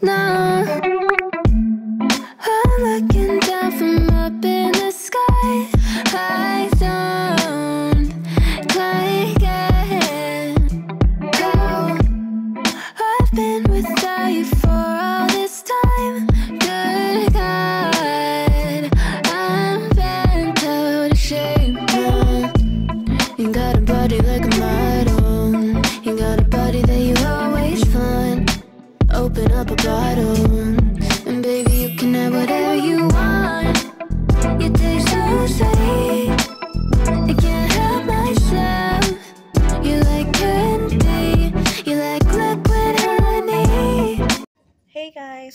No,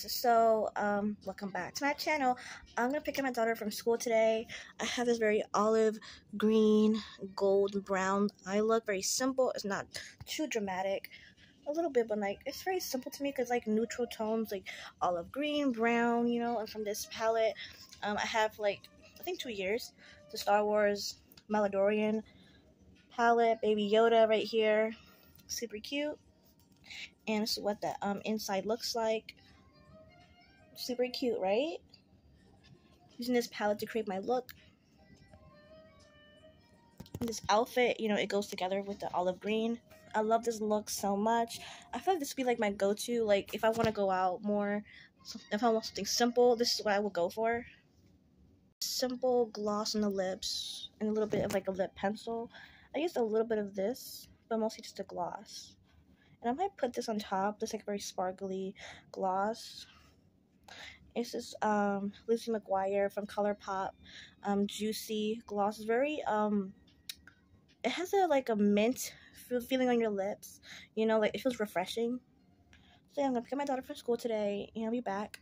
guys, so um welcome back to my channel. I'm gonna pick up my daughter from school today. I have this very olive green, gold, brown eye look. Very simple. It's not too dramatic. A little bit, but like it's very simple to me because like neutral tones like olive green, brown, you know, and from this palette. Um I have like I think two years. The Star Wars Mandalorian palette, baby Yoda right here. Super cute and this is what the um inside looks like. Super cute, right? Using this palette to create my look. And this outfit, you know, it goes together with the olive green. I love this look so much. I feel like this would be like my go-to. Like if I want to go out more, if I want something simple, this is what I will go for. Simple gloss on the lips and a little bit of like a lip pencil. I used a little bit of this, but mostly just a gloss. And I might put this on top, this like very sparkly gloss. This um Lucy McGuire from ColourPop, um juicy gloss. It's very um it has a like a mint feel- feeling on your lips. You know, like it feels refreshing. So yeah, I'm gonna pick up my daughter from school today and I'll be back,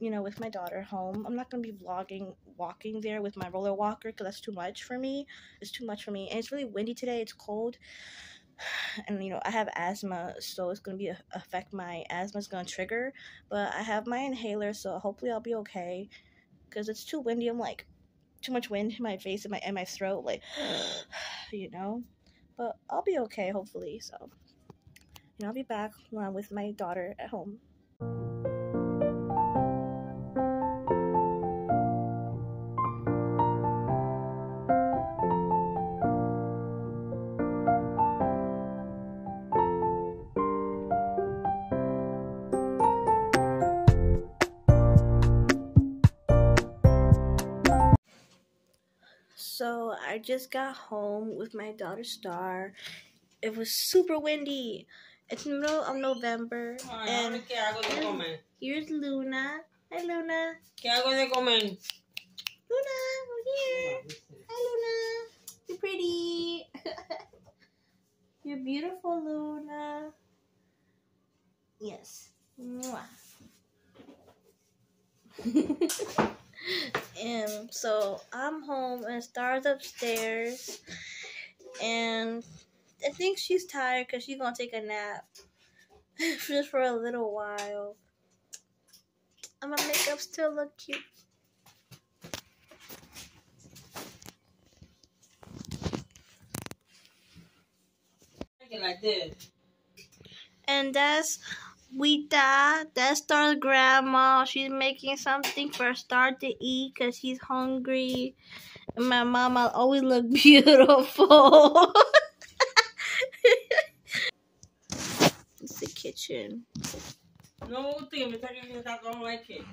you know, with my daughter home. I'm not gonna be vlogging walking there with my roller walker because that's too much for me. It's too much for me. And it's really windy today, it's cold and you know I have asthma, so it's gonna be affect my asthma is gonna trigger. But I have my inhaler, so hopefully I'll be okay. Cause it's too windy. I'm like too much wind in my face and my and my throat, like you know. But I'll be okay, hopefully. So you know I'll be back when I'm with my daughter at home. So I just got home with my daughter Star. It was super windy. It's the middle of November, Ay, and qué hago de comer. here's Luna. Hi, Luna. ¿Qué hago de comer? Luna, we're here. Hi, Luna. You're pretty. You're beautiful, Luna. Yes. Mwah. and so I'm home and Star's upstairs. And I think she's tired because she's going to take a nap just for a little while. And my makeup still look cute. Like this. And that's Wita. That's Star's grandma. She's making something for Star to eat because she's hungry. And my mama always look beautiful. it's the kitchen. No gusta que me saquen esa con leche.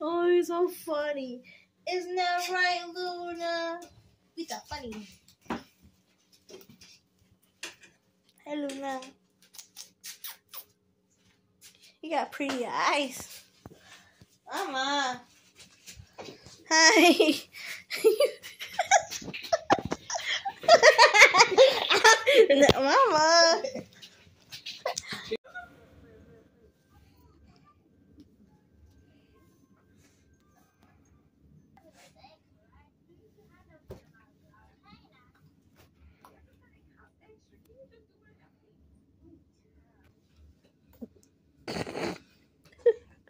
oh, you're so funny. Isn't that right, Luna? Wita, funny. Hi, Luna. You got pretty eyes. Uh, Mama. Hi. Mama.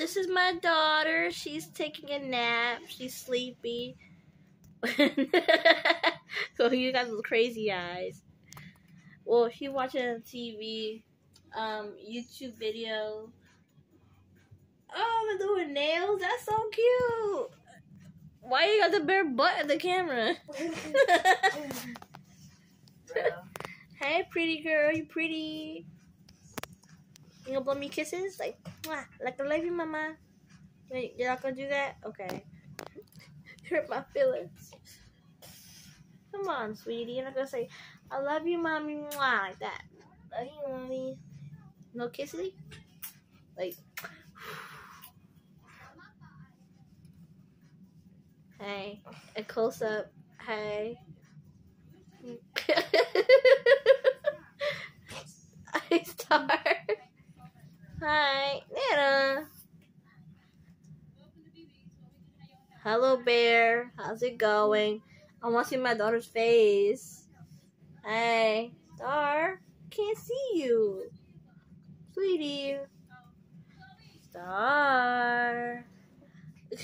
This is my daughter. She's taking a nap. She's sleepy. so you got those crazy eyes. Well, she watching a TV, um, YouTube video. Oh, I'm doing nails. That's so cute. Why you got the bare butt in the camera? hey, pretty girl, you pretty. You gonna blow me kisses? Like, mwah, like I love you, mama. You're not gonna do that? Okay. Hurt my feelings. Come on, sweetie. You're not gonna say, I love you, mommy, mwah, like that. Love you, mommy. No kissy? Like, hey, a close up. Hey. I star. Hi, Nana. Hello, bear. How's it going? I want to see my daughter's face. Hey, Star. Can't see you. Sweetie. Star.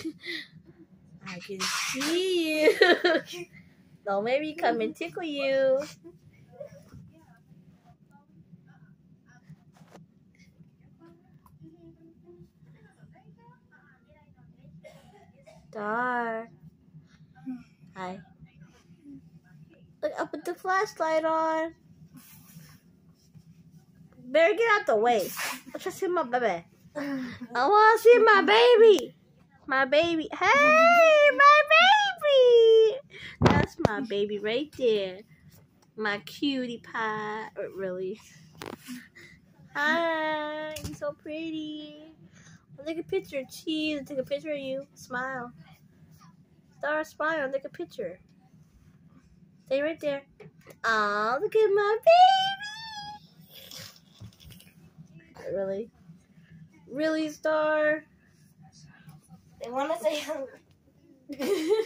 I can see you. Don't make me come and tickle you. Star. Hmm. Hi. Look, I put the flashlight on. Better get out the way. Let's just see my baby. I want to see my baby. My baby. Hey, my baby. That's my baby right there. My cutie pie. Really. Hi. You're so pretty. Take a picture. Cheese. Take a picture of you. Smile. Star smile. Take a picture. Stay right there. Oh, look at my baby. Really? Really, Star? They want to say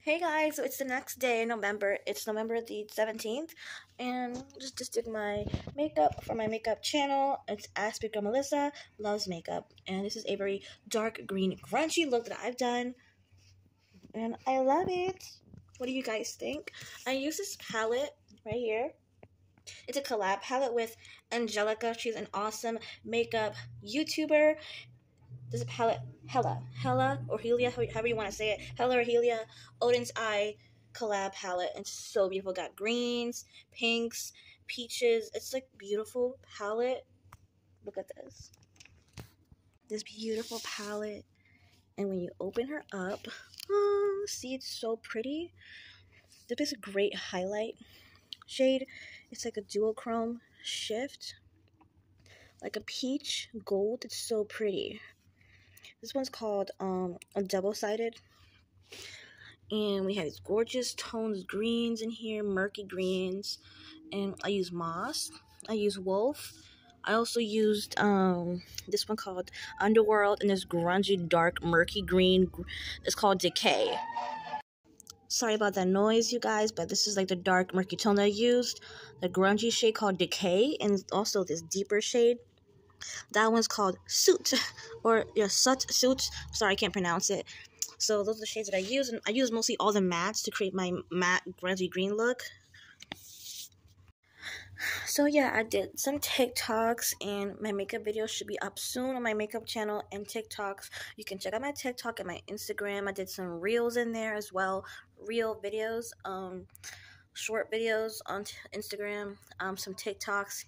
Hey guys, so it's the next day, in November. It's November the 17th, and just just did my makeup for my makeup channel. It's Girl Melissa Loves Makeup, and this is a very dark green, grungy look that I've done, and I love it. What do you guys think? I use this palette right here. It's a collab palette with Angelica. She's an awesome makeup YouTuber. This is palette Hella. Hella or Helia, however you want to say it. Hella or Helia Oden's Eye collab palette. It's so beautiful. Got greens, pinks, peaches. It's like beautiful palette. Look at this. This beautiful palette. And when you open her up, oh, see it's so pretty. This is a great highlight shade. It's like a duochrome shift. Like a peach gold. It's so pretty. This one's called um, a double-sided. And we have these gorgeous tones, greens in here, murky greens. And I use moss. I use wolf. I also used um, this one called Underworld and this grungy, dark, murky green. It's called Decay. Sorry about that noise, you guys, but this is like the dark, murky tone I used. The grungy shade called Decay, and also this deeper shade that one's called Suit, or yeah, Sut Suit. Sorry, I can't pronounce it. So those are the shades that I use, and I use mostly all the mattes to create my matte grungy green look. So yeah, I did some TikToks, and my makeup video should be up soon on my makeup channel and TikToks. You can check out my TikTok and my Instagram. I did some reels in there as well, real videos, um, short videos on Instagram, um, some TikToks,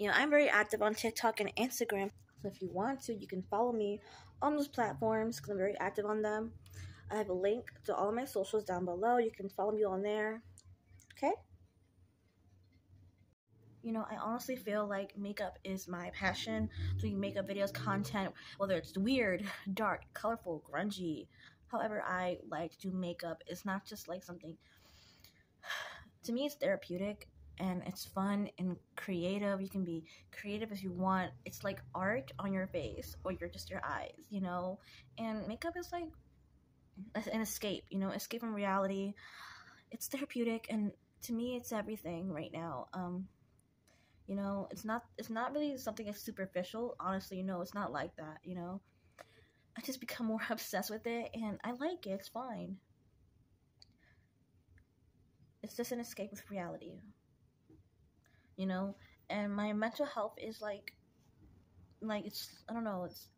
you know, I'm very active on TikTok and Instagram. So if you want to, you can follow me on those platforms because I'm very active on them. I have a link to all of my socials down below. You can follow me on there. Okay? You know, I honestly feel like makeup is my passion. Doing makeup videos, content, whether it's weird, dark, colorful, grungy, however I like to do makeup, it's not just like something to me it's therapeutic and it's fun and creative. You can be creative if you want. It's like art on your face or you're just your eyes, you know. And makeup is like an escape, you know, escape from reality. It's therapeutic and to me it's everything right now. Um you know, it's not it's not really something that's superficial. Honestly, you know, it's not like that, you know. I just become more obsessed with it and I like it. It's fine. It's just an escape with reality. You know, and my mental health is like like it's I don't know, it's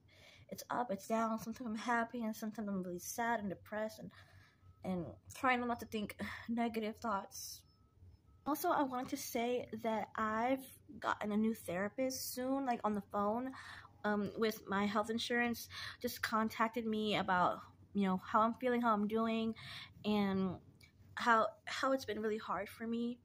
it's up, it's down. Sometimes I'm happy and sometimes I'm really sad and depressed and and trying not to think negative thoughts. Also, I wanted to say that I've gotten a new therapist soon, like on the phone, um, with my health insurance. Just contacted me about you know how I'm feeling, how I'm doing, and how how it's been really hard for me.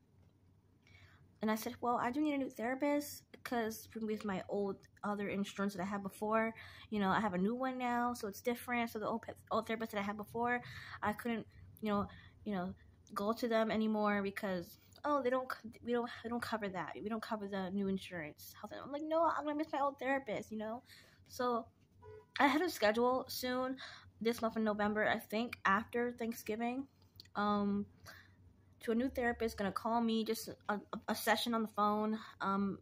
And I said, well, I do need a new therapist because with my old other insurance that I had before, you know, I have a new one now, so it's different. So the old, old therapist that I had before, I couldn't, you know, you know, go to them anymore because oh they don't we don't we don't cover that. We don't cover the new insurance. I'm like no i'm gonna miss my old therapist you know? So i had a schedule soon this month in november i think after thanksgiving. Um to a new therapist gonna call me just a, a session on the phone. Um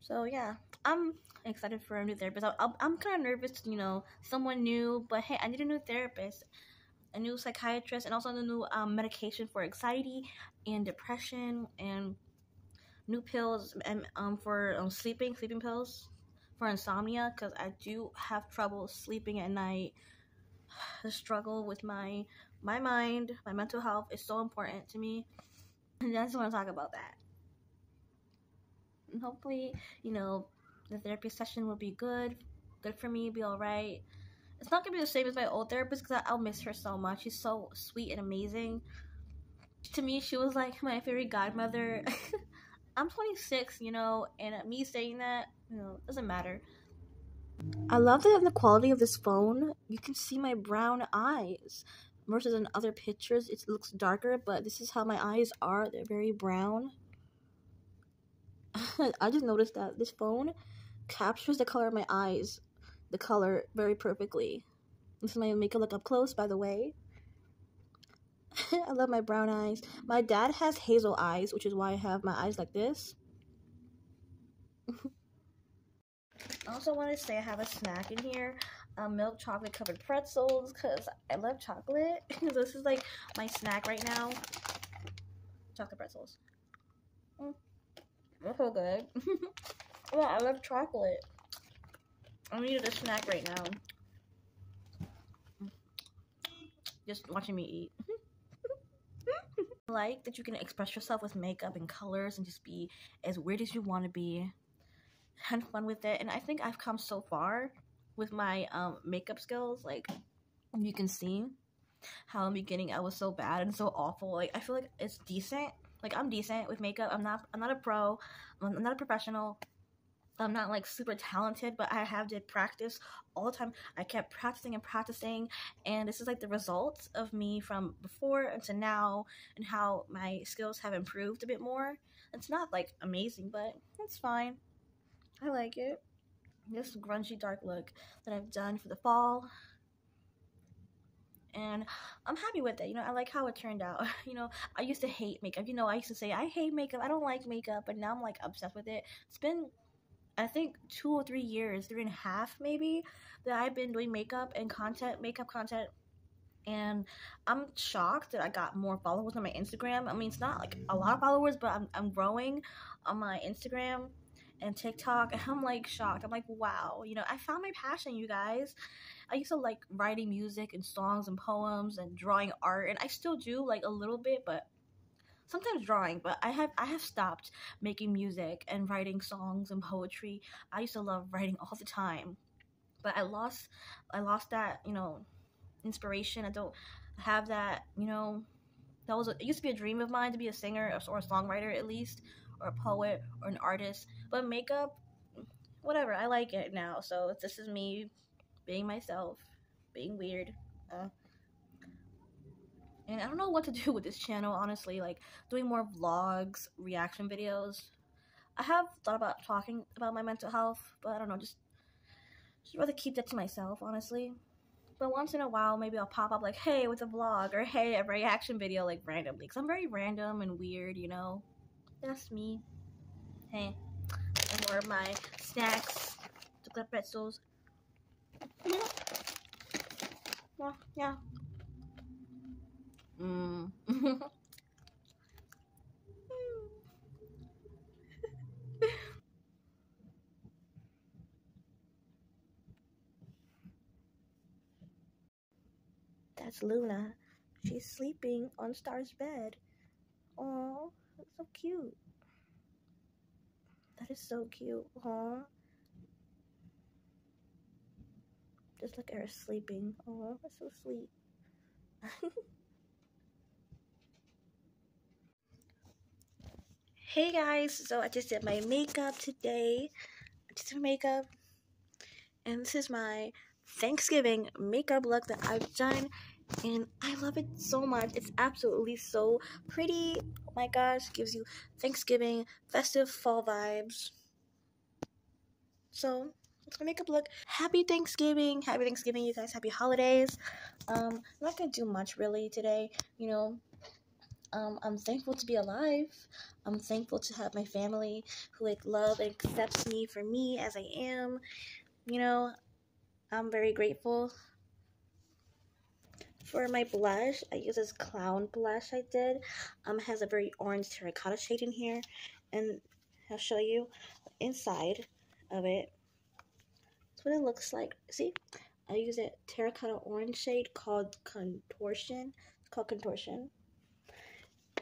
so yeah i'm excited for a new therapist. I, i'm kind of nervous you know someone new but hey i need a new therapist a new psychiatrist and also a new um, medication for anxiety and depression and new pills and um, for um, sleeping sleeping pills for insomnia because i do have trouble sleeping at night. The struggle with my my mind my mental health is so important to me and i just want to talk about that and hopefully you know the therapy session will be good good for me be all right it's not gonna be the same as my old therapist because I'll miss her so much. She's so sweet and amazing. To me, she was like my fairy godmother. I'm 26, you know, and me saying that, you know, doesn't matter. I love that the quality of this phone, you can see my brown eyes. Versus in other pictures, it looks darker, but this is how my eyes are. They're very brown. I just noticed that this phone captures the color of my eyes the color very perfectly. This is my makeup look up close, by the way. I love my brown eyes. My dad has hazel eyes, which is why I have my eyes like this. I also want to say I have a snack in here. Um, milk chocolate covered pretzels because I love chocolate. this is like my snack right now. Chocolate pretzels. Mm. They're so good. yeah, I love chocolate. I needed a snack right now. Just watching me eat. I like that you can express yourself with makeup and colors and just be as weird as you want to be. Have fun with it. And I think I've come so far with my um, makeup skills. Like, you can see how in the beginning I was so bad and so awful. Like, I feel like it's decent. Like, I'm decent with makeup. I'm not, I'm not a pro. I'm not a professional. I'm not like super talented, but I have to practice all the time. I kept practicing and practicing, and this is like the results of me from before into now and how my skills have improved a bit more. It's not like amazing, but it's fine. I like it. This grungy dark look that I've done for the fall. And I'm happy with it. You know, I like how it turned out. You know, I used to hate makeup. You know, I used to say, I hate makeup. I don't like makeup. But now I'm like obsessed with it. It's been I think two or three years, three and a half maybe, that I've been doing makeup and content, makeup content. And I'm shocked that I got more followers on my Instagram. I mean, it's not like a lot of followers, but I'm, I'm growing on my Instagram and TikTok. And I'm like shocked. I'm like, wow, you know, I found my passion, you guys. I used to like writing music and songs and poems and drawing art, and I still do like a little bit, but sometimes drawing, but I have I have stopped making music and writing songs and poetry. I used to love writing all the time. But I lost I lost that, you know, inspiration. I don't have that, you know, that was a, it used to be a dream of mine to be a singer or a songwriter at least or a poet or an artist. But makeup whatever, I like it now. So this is me being myself, being weird. Uh, And I don't know what to do with this channel, honestly. Like, doing more vlogs, reaction videos. I have thought about talking about my mental health, but I don't know, just, just rather keep that to myself, honestly. But once in a while, maybe I'll pop up like, hey, with a vlog, or hey, a reaction video, like, randomly. Because I'm very random and weird, you know? That's me. Hey. And more of my snacks, chocolate pretzels. Yeah, yeah. Mm. That's Luna. She's sleeping on Star's bed. Oh, that's so cute. That is so cute, huh? Just look at her sleeping. Oh, that's so sweet. hey guys, so I just did my makeup today. I just did my makeup. And this is my Thanksgiving makeup look that I've done. And I love it so much. It's absolutely so pretty. Oh my gosh, gives you Thanksgiving, festive fall vibes. So, that's my makeup look. Happy Thanksgiving. Happy Thanksgiving, you guys. Happy holidays. Um, I'm not going to do much really today. You know, um, I'm thankful to be alive. I'm thankful to have my family who like love and accepts me for me as I am. You know, I'm very grateful. For my blush, I use this clown blush I did. Um, has a very orange terracotta shade in here, and I'll show you inside of it. That's what it looks like. See, I use a terracotta orange shade called Contortion. It's called Contortion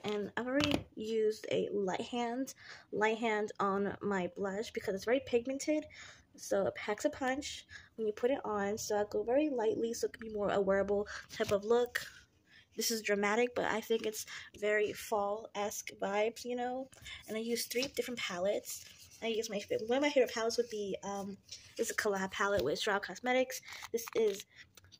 and I've already used a light hand, light hand on my blush because it's very pigmented. So it packs a punch when you put it on. So I go very lightly so it can be more a wearable type of look. This is dramatic, but I think it's very fall-esque vibes, you know. And I use three different palettes. I use my one of my favorite palettes would be um this is a collab palette with Shroud Cosmetics. This is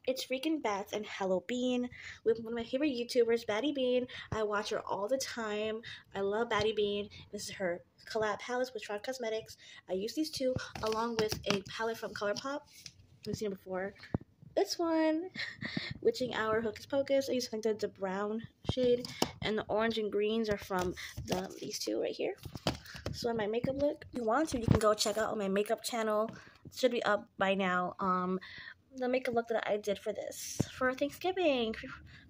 it's freaking Bats and Hallobean with one of my favorite YouTubers, Batty Bean. I watch her all the time. I love Batty Bean. This is her collab palettes with Shroud Cosmetics. I use these two along with a palette from ColourPop. We've seen it before. This one, Witching Hour Hocus Pocus. I use like the, the brown shade, and the orange and greens are from the these two right here. So in my makeup look, if you want to, you can go check out my makeup channel. It should be up by now. Um, the makeup look that I did for this for Thanksgiving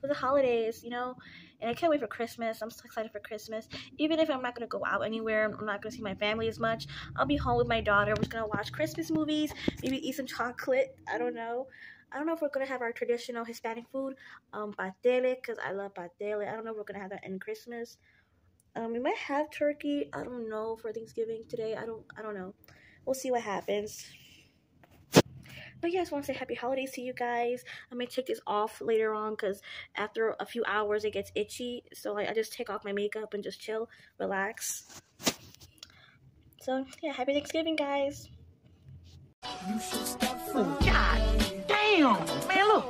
for the holidays, you know. And I can't wait for Christmas. I'm so excited for Christmas. Even if I'm not gonna go out anywhere, I'm not gonna see my family as much. I'll be home with my daughter. We're just gonna watch Christmas movies, maybe eat some chocolate. I don't know. I don't know if we're gonna have our traditional Hispanic food, um, patele, because I love patele. I don't know if we're gonna have that in Christmas. Um, we might have turkey. I don't know for Thanksgiving today. I don't. I don't know. We'll see what happens. But yeah, I just want to say happy holidays to you guys. I may take this off later on because after a few hours it gets itchy. So like, I just take off my makeup and just chill, relax. So yeah, happy Thanksgiving, guys. God damn, man, look.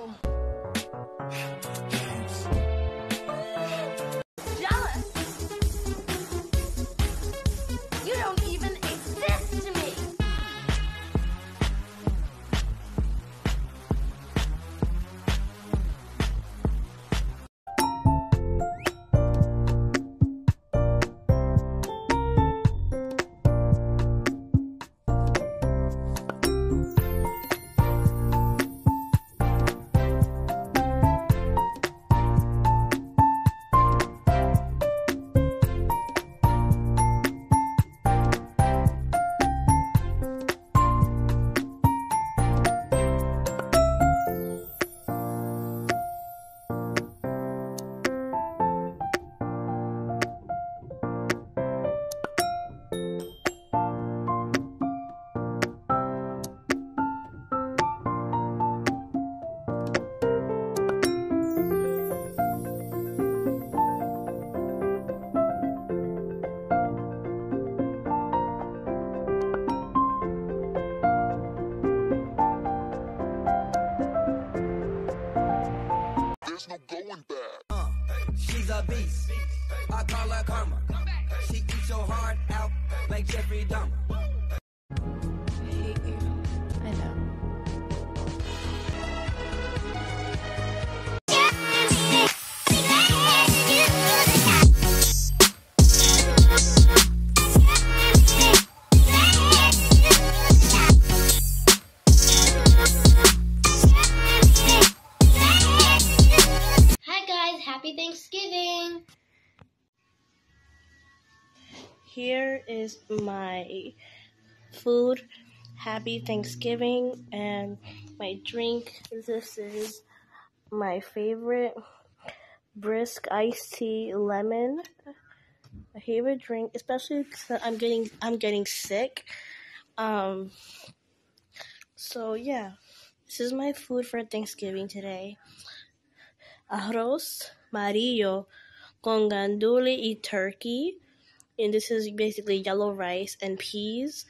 She's a beast. I call her karma. She eats your heart out like Jeffrey Dahmer. Is my food. Happy Thanksgiving and my drink. This is my favorite brisk iced tea lemon. My favorite drink, especially because I'm getting I'm getting sick. Um. So yeah, this is my food for Thanksgiving today. Arroz marillo con gandule y turkey and this is basically yellow rice and peas.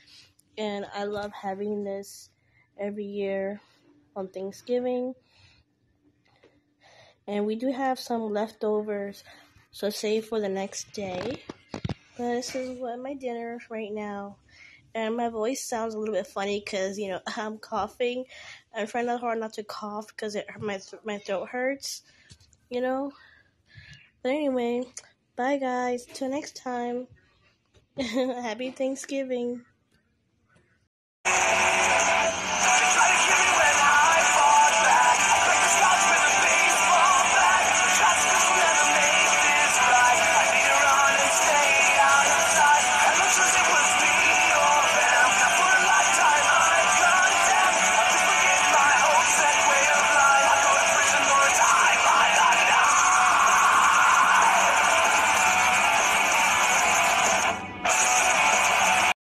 And i love having this every year on thanksgiving. And we do have some leftovers so save for the next day. But this is what my dinner right now. And my voice sounds a little bit funny because you know i'm coughing. I'm trying not hard not to cough because it my, my throat hurts you know? But anyway bye guys. Till next time Happy Thanksgiving.